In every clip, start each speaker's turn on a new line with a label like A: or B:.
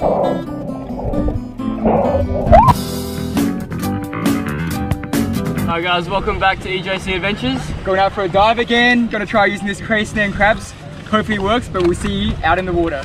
A: Hi guys, welcome back to EJC Adventures.
B: Going out for a dive again. Gonna try using this cray snare and crabs. Hopefully it works, but we'll see you out in the water.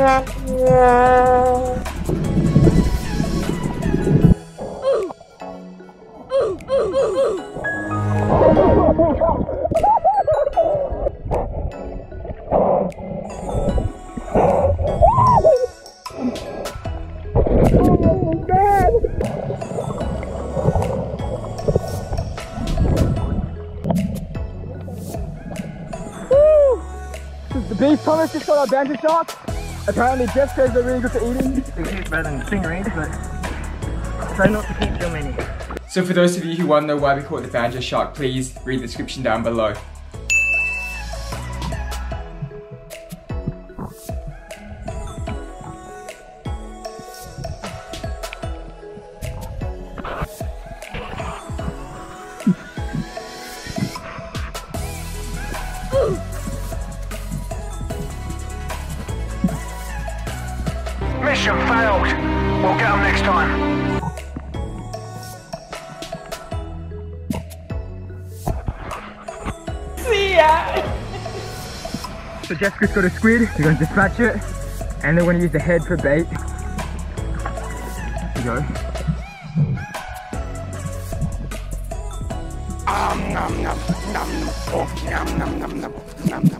C: The beef Thomas just got our banjo shark. Apparently Jeff says they're really good for eating.
D: It's better than stingrays, but try not to keep too many.
B: So for those of you who want to know why we call it the banjo shark, please read the description down below.
D: Mission failed. We'll get them next time.
B: So Jessica's got a squid, we're gonna dispatch it, and then we're gonna use the head for bait. Here we go.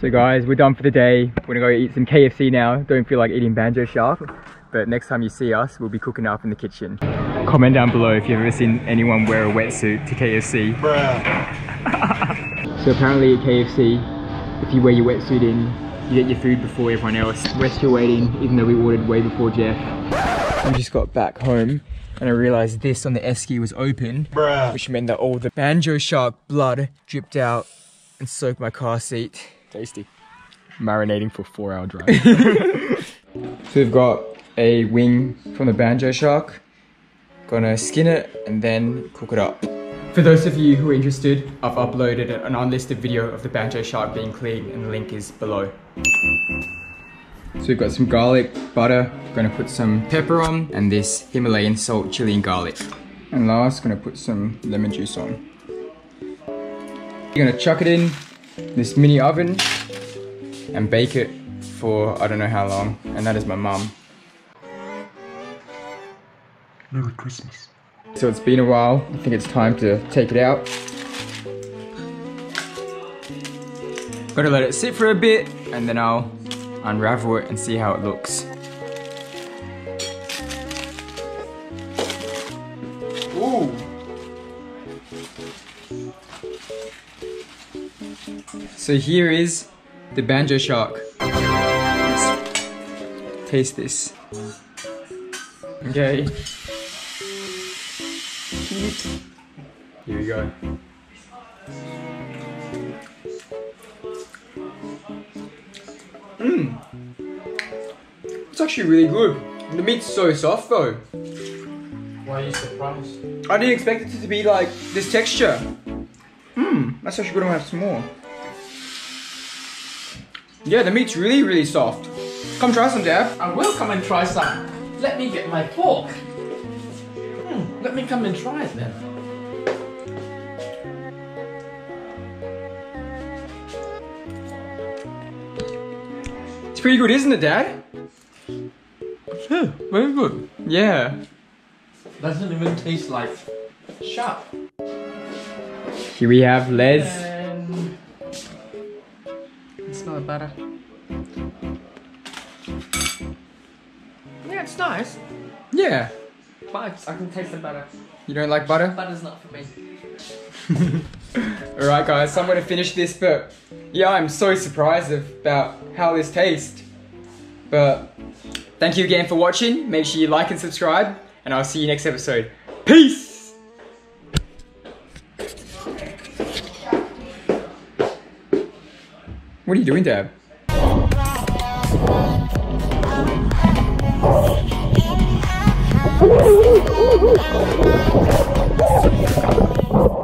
B: So guys, we're done for the day. We're gonna go eat some KFC now. Don't feel like eating banjo shark. But next time you see us, we'll be cooking up in the kitchen. Comment down below if you've ever seen anyone wear a wetsuit to KFC. so apparently at KFC, if you wear your wetsuit in, you get your food before everyone else. We're still waiting, even though we ordered way before Jeff. We just got back home and I realized this on the esky was open, which meant that all the banjo shark blood dripped out and soaked my car seat. Tasty. Marinating for four hour drive. so we've got a wing from the banjo shark. Gonna skin it and then cook it up. For those of you who are interested, I've uploaded an unlisted video of the banjo shark being cleaned and the link is below. So we've got some garlic, butter, gonna put some pepper on, and this Himalayan salt, chili and garlic. And last, gonna put some lemon juice on. You're gonna chuck it in this mini oven and bake it for I don't know how long. And that is my mum.
C: Merry Christmas.
B: So it's been a while. I think it's time to take it out. Gotta let it sit for a bit and then I'll unravel it and see how it looks. Ooh. So here is the banjo shark. Let's taste this. Okay. Here we go. Mmm. It's actually really good. The meat's so soft though.
A: Why are you surprised?
B: I didn't expect it to be like this texture. Mmm, that's actually good. I'm gonna have some more. Yeah, the meat's really, really soft. Come try some, Dad.
E: I will come and try some. Let me get my fork. Hmm, let me come and try it then.
B: It's pretty good, isn't it, Dad?
E: Yeah, very good.
B: Yeah.
E: Doesn't even taste like sharp.
B: Here we have Les.
E: And smell the butter. Yeah, it's nice,
B: Yeah.
E: but I can taste the butter.
B: You don't like butter?
E: Butter's not for me.
B: Alright guys, so I'm gonna finish this, but yeah, I'm so surprised about how this tastes. But thank you again for watching. Make sure you like and subscribe, and I'll see you next episode. Peace! What are you doing, Dad?